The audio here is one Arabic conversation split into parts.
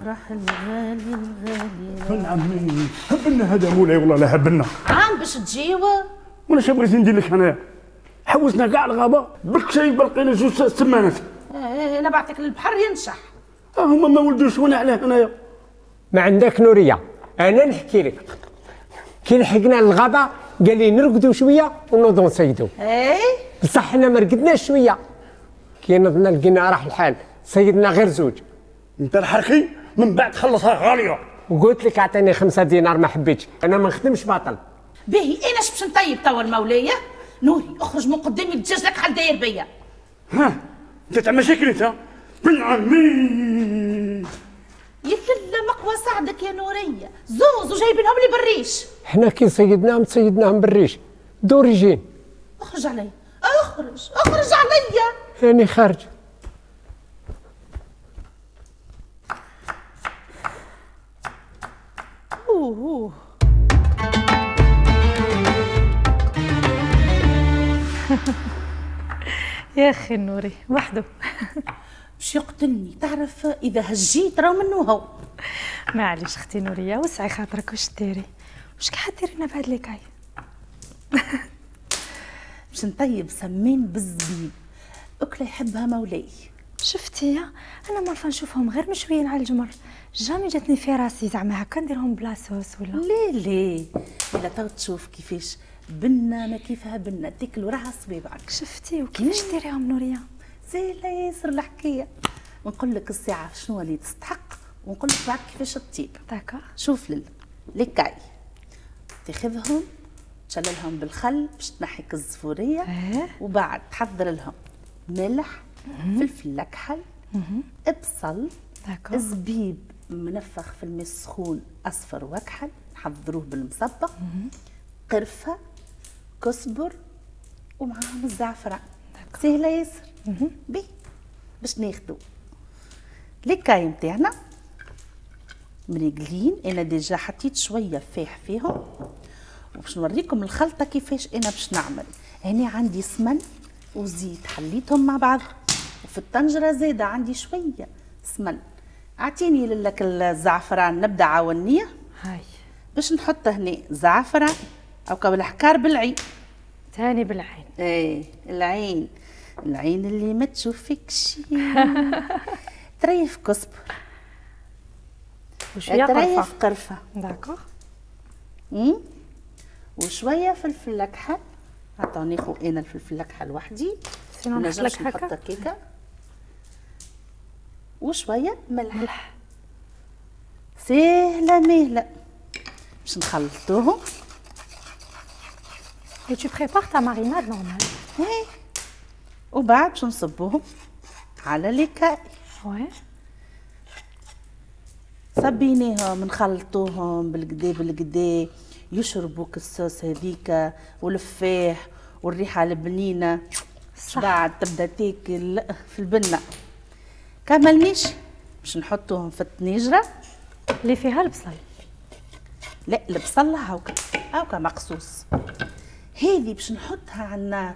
الغالي الغالي فن عمي هبلنا هذا مولاي والله لا هبلنا عام باش تجيو وأنا شو بغيت ندير لك أنايا؟ حوسنا كاع الغابة برك شي بلقينا جوج سمانات. إيه، أنا بعثك للبحر ينشح. ها هما ما ولدوش وأنا علاه انايا ما عندك نورية. أنا نحكي لك. كي لحقنا للغابه قال لي نرقدوا شوية ونوضوا نصيدوا إيه؟ بصح حنا ما رقدناش شوية. كي نضنا لقينا راح الحال. صيدنا غير زوج. أنت الحركي من بعد خلصها غالية. وقلت لك أعطيني خمسة دينار ما حبيتش. أنا ما نخدمش باطل. باهي أنا اش باش نطيب توا المولايه نوري اخرج من قدامي الدجاج لك حال داير بيا. ها أنت تاع مشاكل أنت؟ بن عمي يا لا مقوى سعدك يا نورية. زوز وجايبينهم لي بالريش. حنا كي صيدناهم صيدناهم بالريش. دوريجين اخرج علي. اخرج اخرج عليا. يعني خارج. أوه. يا أخي نوري وحده. باش يقتلني تعرف إذا هجيت راه منو هو. معليش أختي نورية وسعي خاطرك واش ديري واش كي حديرينا بعد لي كاي باش نطيب سمين بالزبيب. اكله يحبها مولاي. شفتي أنا مرة نشوفهم غير مشويين على الجمر جامي جاتني في راسي زعما هكا نديرهم بلا صوص ولا. ليه ليه؟ الا تو تشوف كيفاش بنه ما كيفها بنه تاكلوا راها صبيبعك شفتي؟ وكيفاش ديريهم نوريه زي لا ياسر الحكاية. ونقول لك الساعة شنو اللي تستحق ونقول لك بعد كيفاش تطيب. داكور شوف لل لكاي تاخذهم تشللهم بالخل باش تنحيك الزفوريه إيه. وبعد تحضر لهم ملح فلفل أكحل بصل زبيب. منفخ في الماء السخون أصفر واكحل نحضروه بالمصبغ قرفة كزبر ومعاهم الزعفران سهلة ياسر. بي باش ناخدو. les cailles نتاعنا مريقلين أنا déjà حطيت شوية فاح فيهم وباش نوريكم الخلطة كيفاش أنا باش نعمل. هنا عندي سمن وزيت حليتهم مع بعض وفي الطنجرة زاده عندي شوية سمن. أعطيني لك الزعفران نبدأ عاونيه هاي. باش نحط هنا زعفران أو قبل حكار بالعين. تاني بالعين. إيه العين. العين اللي ما تشوفكش. تريف كزبر وشوية تريف قرفة. قرفه داكور. مم؟ وشوية فلفل اكحل عطوني خو أنا الفلفل الاكحل وحدي سينو نحط لك هكا؟ وشوية ملح ملح سهلة مهلة باش نخلطوهم Et tu prépares ta marinade normale. إيه. وبعد باش نصبوهم على الكاي Ouais. صبيناهم نخلطوهم بالقدا بالقدا يشربوا الصوص هذيك والفاح والريحة البنينة. بعد تبدأ تاكل في البنه كملنيش باش نحطوهم في الطنيجرة. اللي فيها البصل. لا البصل هاوكا. هاوكا مقصوص. هذه باش نحطها على النار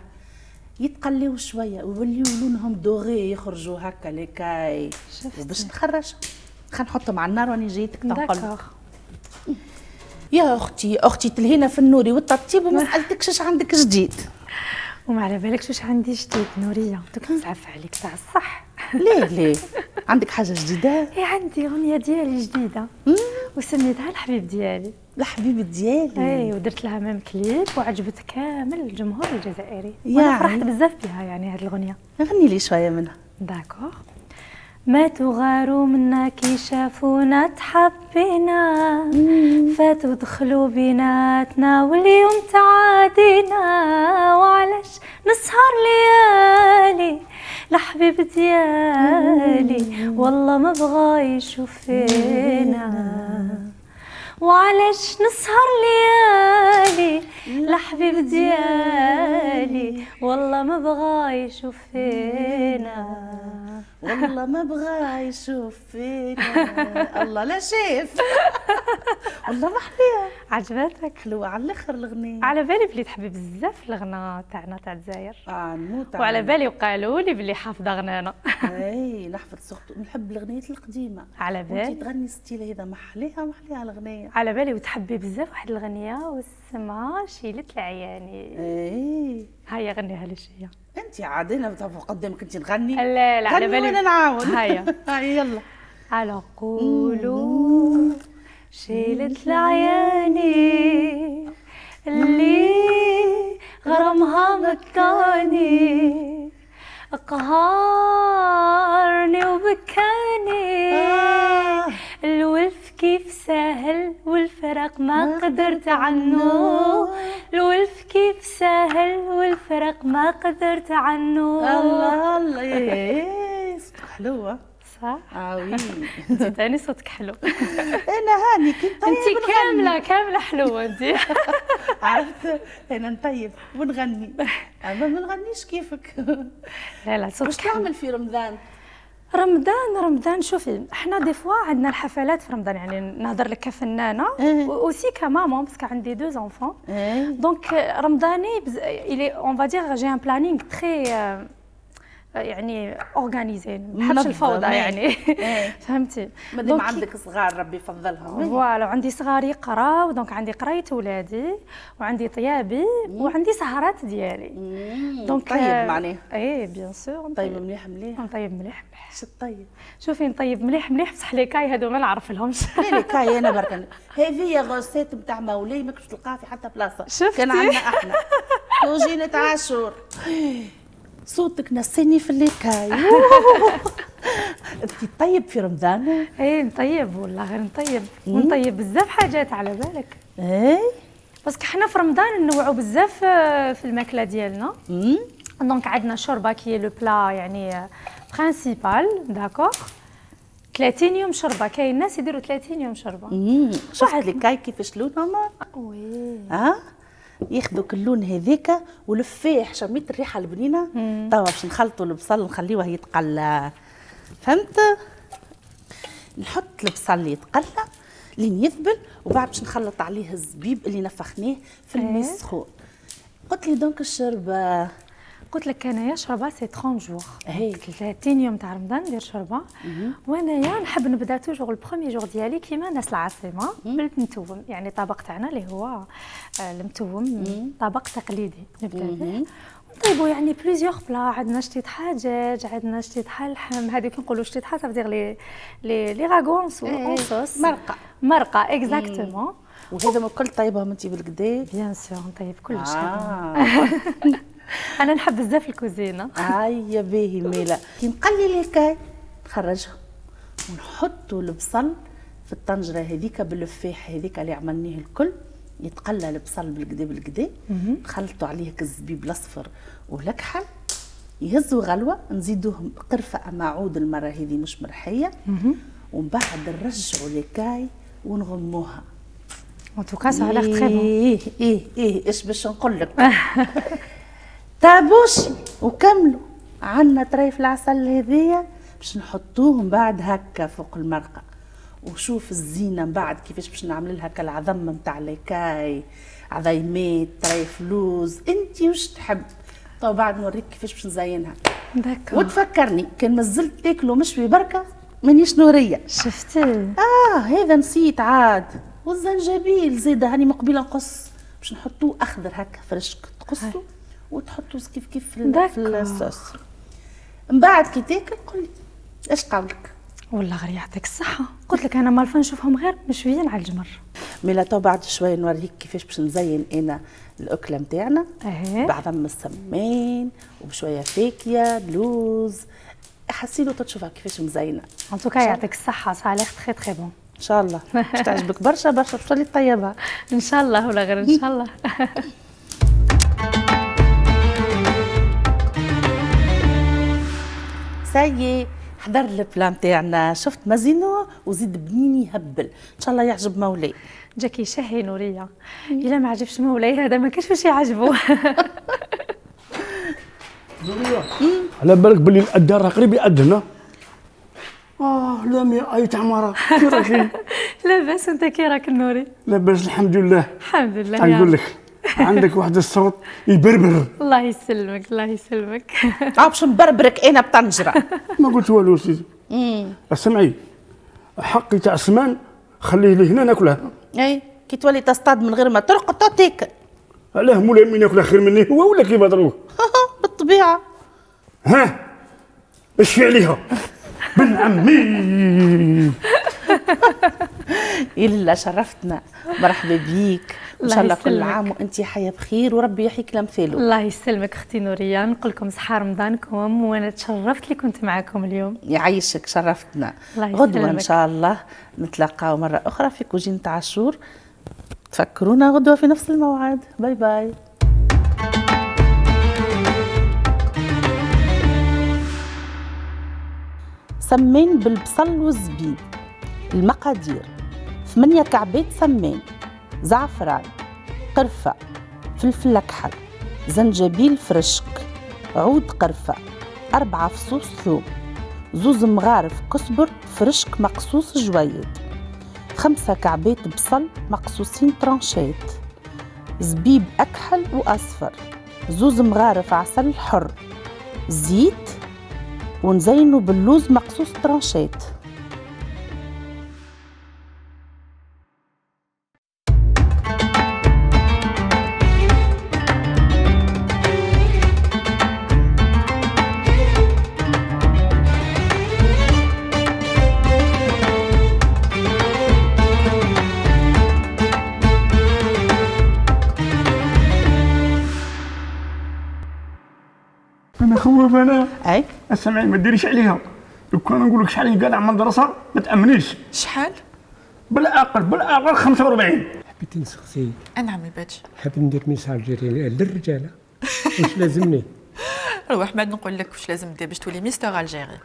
يتقليو شوية ويوليو لونهم دوغي يخرجوا هكا لكاي شفتي. وباش نخرج خلينا نحطهم على النار واني جيتك تنقل. يا أختي أختي تلهينا في النوري والتطيب وما سألتكش اش عندك جديد. وما على بالكش واش عندي جديد نورية. دوك نزعف عليك تاع الصح. ليه ليه؟ عندك حاجة جديدة؟ اي عندي أغنية ديالي جديدة. وسميتها الحبيب ديالي. الحبيب ديالي. اي ودرت لها même clip وعجبت كامل الجمهور الجزائري. يعني. وأنا فرحت بزاف بها يعني هذه الأغنية. غني لي شوية منها. d'accord ما تغاروا منا كي شافونا تحبينا. فاتوا دخلوا بيناتنا واليوم تعادينا. وعلاش نسهر ليالي؟ لحبيب ديالي والله ما بغى يشوف فينا وعلاش نسهر ليالي؟ لحبيب ديالي والله ما بغى يشوف فينا والله ما بغى يشوف فيك الله لا شاف والله ما حليها عجبتك؟ حلوة على الآخر الأغنية. على بالي بلي تحبي بزاف الغنى تاعنا تاع الجزائر. آه نموت وعلى. بالي وقالوا لي بلي حافظه غنانا إي نحفظ صوت نحب الاغنيات القديمة. على وانت بالي. تغني ستيل هذا ما حليها ما حليها الأغنية. على بالي وتحبي بزاف واحد الغنية واسمها شيلة العياني. إي. هيا غنيها لي شوية انت عاد أنا بتعرف قدامك انت تغني. لا لا على بالي. وأنا نعاون هيا هاي يلا. على قولوا شيلة العياني اللي غرامها مكاني قهرني وبكاني. آه. الولف كيف سهل والفرق ما قدرت عنه. الولف كيف سهل والفرق ما قدرت عنه. الله الله إيه، صوتك حلوة صح؟ آه وي انت تاني صوتك حلو. أنا هاني كنت طيب انت كاملة كاملة حلوة انت. عرفت؟ أنا نطيب ونغني. أما ما نغنيش كيفك. لا لا واش صوتك حلو. تعمل في رمضان؟ رمضان رمضان شوفي إحنا دي فوا عندنا الحفلات في رمضان يعني نهضر لك كفنانة. إيه. اوسي كمامون باسكو عندي دو زونفون دونك رمضاني بز... الي اون فا دير جي ان بلانينغ تري يعني اورغانيزي ما نحبش منظم، الفوضى إيه. يعني. إيه. فهمتي؟ مادام عندك صغار ربي يفضلهم. voilà وعندي صغار يقراو donc عندي قراية ولادي وعندي طيابي وعندي سهرات ديالي. donc طيب معناه. اي bien sûr طيب مليح مليح. نطيب مليح مليح. شو طيب شوفي نطيب مليح مليح بصح les cailles هادو ما نعرف لهمش لي les cailles أنا برك. هذه recette نتاع مولاي ما كنتش تلقاها في حتى بلاصة؟ كان عندنا إحنا وجينا عاشور صوتك نسيني في les cailles انت طيب في رمضان؟ اي نطيب والله غير نطيب ونطيب بزاف حاجات على بالك. اي parce que حنا في رمضان نوعوا بزاف آه، في الماكلة ديالنا. أمم. donc عندنا شوربة qui est le plat يعني principal d'accord. 30 يوم شوربة كاين ناس يديروا 30 يوم شوربة. أمم. شفت les cailles كيفاش لونهم؟ oui. ها؟ ياخذوا كل لون هذاك والفاح شميت الريحة البنينة. توا باش نخلطوا البصل نخليوه يتقلى. فهمت؟ نحط البصل يتقلى لين يذبل وبعد باش نخلط عليه الزبيب اللي نفخناه في الماء إيه. السخون قلت لي donc الشربه قلت لك انايا شوربه c'est 30 jours إيه. 30 يوم تاع رمضان ندير شوربه وانايا نحب نبدأ toujours ال premier jour ديالي كيما ناس العاصمة بالمتوم يعني طبق تاعنا اللي هو آه، المتوم طبق تقليدي. نبدأ به. نطيبوا يعني plusieurs plats عندنا شطيطحة دجاج عندنا شطيطحة لحم. هذه كي نقولوا شتيت حاجة تفدير لي لي لي إيه. en sauce مرقة. مرقه exactement وهذا الكل طيبهم انت بالكدا bien sûr نطيب كلش آه. أنا نحب بزاف الكوزينه هيا باهي ميلا. كي نقلي les cailles نخرجها. ونحطوا البصل في الطنجرة هذيك باللفاح هذيك اللي عملناه الكل. يتقلى البصل بالكدا بالكدا نخلطوا عليه الزبيب الأصفر والكحل يهزوا غلوة نزيدوه قرفة مع عود المرة هذه مش مرحية. ومن بعد نرجعوا les cailles ونغموها. tout cas ça a l'air très bon إيه إيه إيه إيش باش نقول لك؟ تابوشي وكملوا. عندنا طريف العسل هذيا باش نحطوه من بعد هكا فوق المرقة. وشوف الزينة من بعد كيفاش باش نعمل لها كالعظم نتاع les cailles عظيمات طريف لوز. انت وش تحب؟ تو بعد نوريك كيفاش باش نزينها. d'accord. وتفكرني كان مازلت تاكلوا مشوي بركة مانيش نورية. شفتي آه هذا نسيت عاد. والزنجبيل زيد هاني مقبلة نقص. باش نحطوه أخضر هكا فرشك تقصوا وتحطوا كيف كيف في. الصوص. من بعد كي تاكل قولي إيش قولك والله غير يعطيك الصحة. قلت لك أنا مالفا نشوفهم غير مشويين على الجمر. ميلا تو بعد شوية نوريك كيفاش باش نزين أنا الأكلة نتاعنا إيه. بعضهم السمان وبشوية فاكهه لوز حسيلو تشوفها كيفاش مزينة. en tout cas يعطيك الصحة. ça a l'air très très bon إن شاء الله. باش تعجبك برشا برشا باش تولي طيبها إن شاء الله ولا غير إن شاء الله. سايي حضر ال plat تاعنا. شفت مازينو وزيد بنين يهبل إن شاء الله يعجب مولاي. جاكي شهي نورية. إلا ما عجبش مولاي هذا ما كانش واش يعجبو. على بالك باللي الآذان قريب يأذن آه لا mais أي تعمره كي راكي لاباس أنت كي راك النوري لاباس الحمد لله. الحمد لله يا نقول رب. لك. عندك واحد الصوت يبربر. الله يسلمك الله يسلمك. باش نبربرك أنا بطنجره ما قلت والو سيدي. اسمعي حقي تاع السمان خليه لي هنا ناكلها. إي كي تولي تصطاد من غير ما ترقد تاكل علاه مولاي مين ياكلها خير مني هو ولا كيف هضروه بالطبيعة. ها اشفي عليها؟ بن عمي. إلا شرفتنا مرحبا بيك. إن شاء الله كل. عام وانت حياة بخير وربي يحييك لمثاله. الله يسلمك أختي نوريه نقول لكم صحة رمضانكم وأنا تشرفت لي كنت معكم اليوم. يعيشك شرفتنا. الله غدوة إن. شاء الله. نتلاقاو مرة أخرى في كوجينة عاشور. تفكرونا غدوة في نفس الموعد. bye bye. سمان بالبصل والزبيب. المقادير. ثمانية كعبات سمان زعفران قرفة فلفل أكحل زنجبيل فرشك عود قرفة أربعة فصوص ثوم زوز مغارف كزبر فرشك مقصوص جويد خمسة كعبات بصل مقصوصين ترانشات زبيب أكحل وأصفر زوز مغارف عسل حر زيت ونزينه باللوز مقصوص ترانشات أنا خوف أنا. أي؟ اسمعي ما ديريش عليها. لو كان نقول لك شحال نقالع من المدرسة ما تأمنيش. شحال؟ بالاقل بالأقل 45 حبيت نسقسي نعم الباج حاب ندير Miss Algérie للرجاله واش لازمني؟ روح بعد نقول لك واش لازم دير باش تولي Mister Algérie